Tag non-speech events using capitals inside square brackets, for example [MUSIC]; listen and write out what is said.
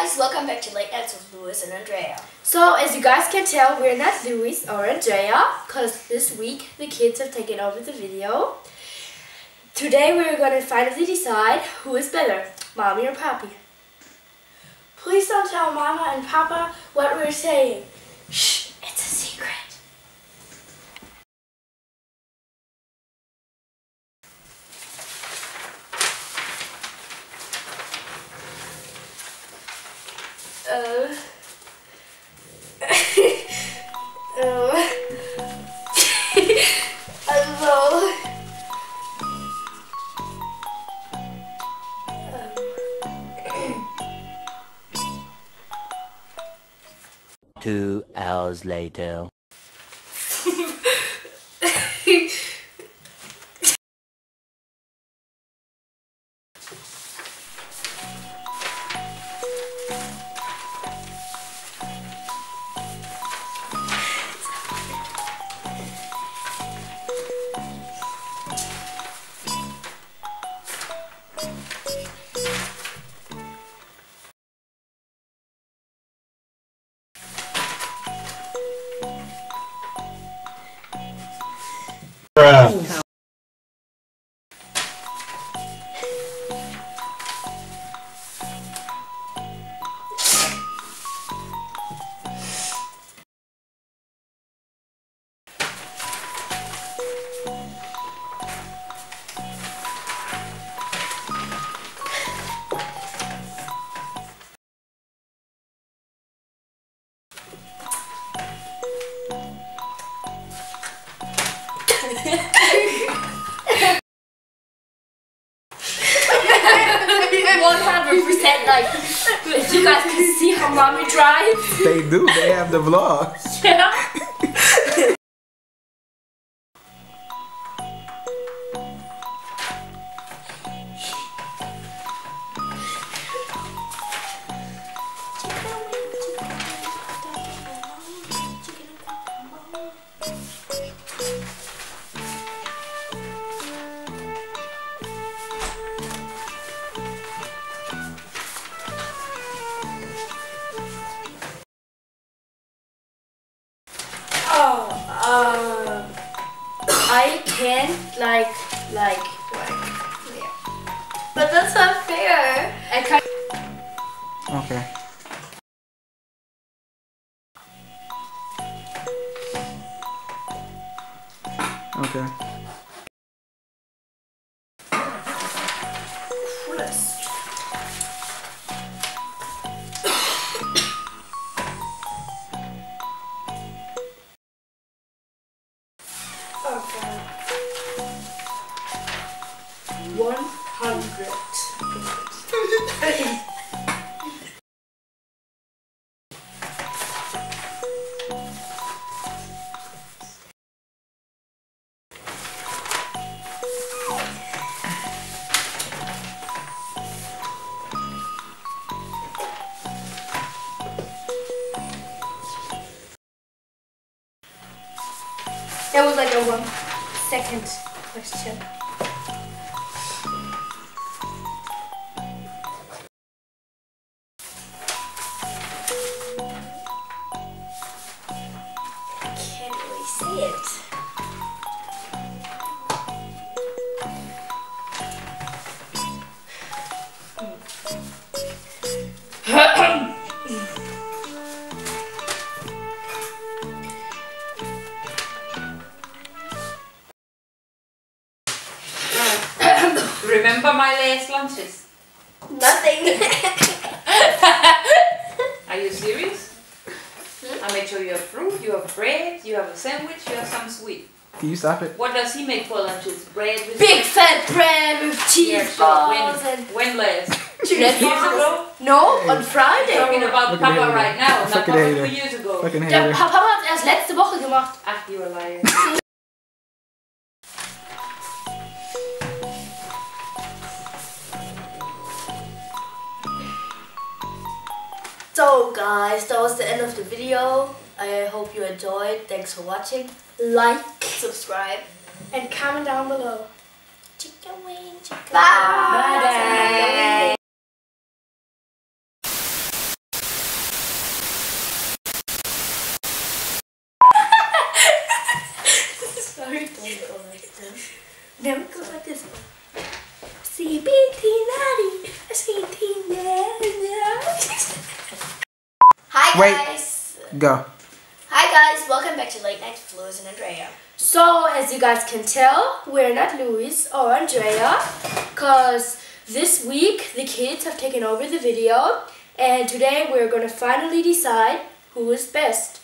guys, welcome back to Late Nights with Louis and Andrea. So, as you guys can tell, we're not Louis or Andrea, because this week the kids have taken over the video. Today we're going to finally decide who is better, Mommy or Poppy. Please don't tell Mama and Papa what we're saying. Two hours later. One like you guys can see how mommy drives. They do. They have the vlog. Yeah. Uh, I can like like like yeah. But that's not fair. I can Okay. Okay. That was like a one second question. Remember my last lunches? Nothing. Are you serious? I made sure you have fruit, you have bread, you have a sandwich, you have some sweet. Can you stop it? What does he make for lunches? Bread with Big fat bread with cheese sure. balls When, and when last? Cheese Years ago? No, on Friday. Talking about Look Papa the right now, not Fucking Papa hater. two years ago. Fucking Der hater. Papa hat erst letzte Woche gemacht. Ach, you a liar. [LAUGHS] So guys, that was the end of the video. I hope you enjoyed. Thanks for watching. Like Subscribe. and comment down below. Chicken wing, chicken Bye. Bye. Then we go like this. CBT naughty, CBT Hi Wait. guys. Go. Hi guys. Welcome back to Late Night with Louis and Andrea. So, as you guys can tell, we're not Luis or Andrea, because this week the kids have taken over the video, and today we're going to finally decide who is best.